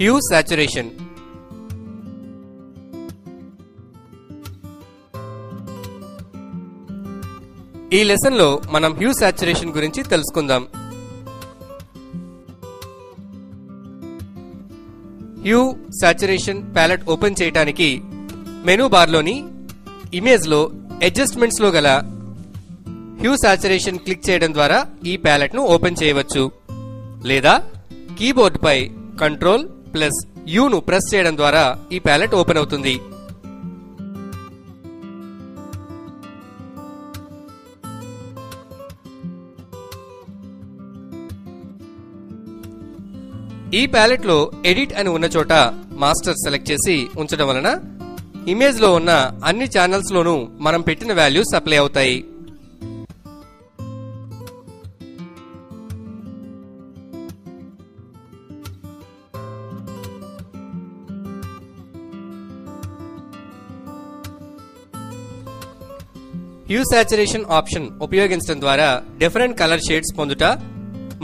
Hue saturation ఈ లెసన్లో మనం హ్యూ సాచురేషన్ గురించి తెలుసుకుందాం. హ్యూ సాచురేషన్ ప్యాలెట్ ఓపెన్ చేయడానికి మెనూ బార్లోని ఇమేజ్లో అడ్జస్ట్మెంట్స్లో గల హ్యూ సాచురేషన్ క్లిక్ చేయడం ద్వారా ఈ ప్యాలెట్ను ఓపెన్ చేయవచ్చు. లేదా కీబోర్డ్పై కంట్రోల్ ప్లస్ యూను ప్రెస్ చేయడం ద్వారా ఈ ప్యాలెట్ ఓపెన్ అవుతుంది. ఈ ప్యాలెట్లో ఎడిట్ అని ఉన్న చోట మాస్టర్ సెలెక్ట్ చేసి ఉంచడం వలన ఇమేజ్లో ఉన్న అన్ని ఛానల్స్ లోనూ మనం పెట్టిన వాల్యూస్ అప్లై అవుతాయి. హ్యూ సాచురేషన్ ఆప్షన్ ఉపయోగించడం ద్వారా డిఫరెంట్ కలర్ షేడ్స్ పొందుట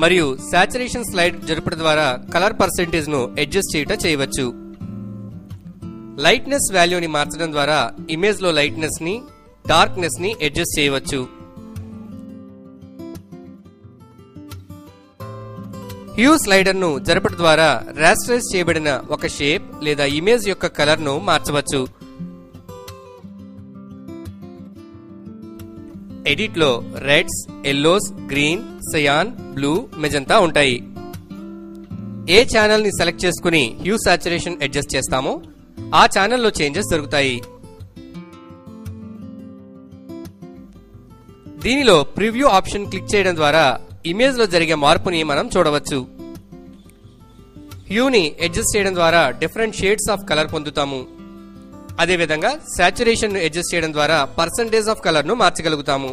మరియు సాచురేషన్ స్లైడ్ జరుపడం ద్వారా కలర్ పర్సెంటేజ్ను అడ్జస్ట్ చేయుట చేయవచ్చు. లైట్నెస్ వాల్యూని మార్చడం ద్వారా ఇమేజ్లో లైట్నెస్ని డార్క్నెస్ని అడ్జస్ట్ చేయవచ్చు. హ్యూ స్లైడర్ను జరపడం ద్వారా రాస్టరైజ్ చేయబడిన ఒక షేప్ లేదా ఇమేజ్ యొక్క కలర్ను మార్చవచ్చు. ఎడిట్లో reds yellows green cyan blue magenta ఉంటాయి. ఏ ఛానల్ని సెలెక్ట్ చేసుకుని హ్యూ సాచురేషన్ అడ్జస్ట్ చేస్తామో ఆ ఛానల్లో చేంజెస్ దొరుకుతాయి. దీనిలో ప్రివ్యూ ఆప్షన్ క్లిక్ చేయడం ద్వారా ఇమేజ్లో జరిగే మార్పుని మనం చూడవచ్చు. హ్యూని అడ్జస్ట్ చేయడం ద్వారా డిఫరెంట్ షేడ్స్ ఆఫ్ కలర్ పొందుతాము. అదేవిధంగా సాచురేషన్ను అడ్జస్ట్ చేయడం ద్వారా పర్సంటేజ్ ఆఫ్ కలర్ను మార్చగలుగుతాము.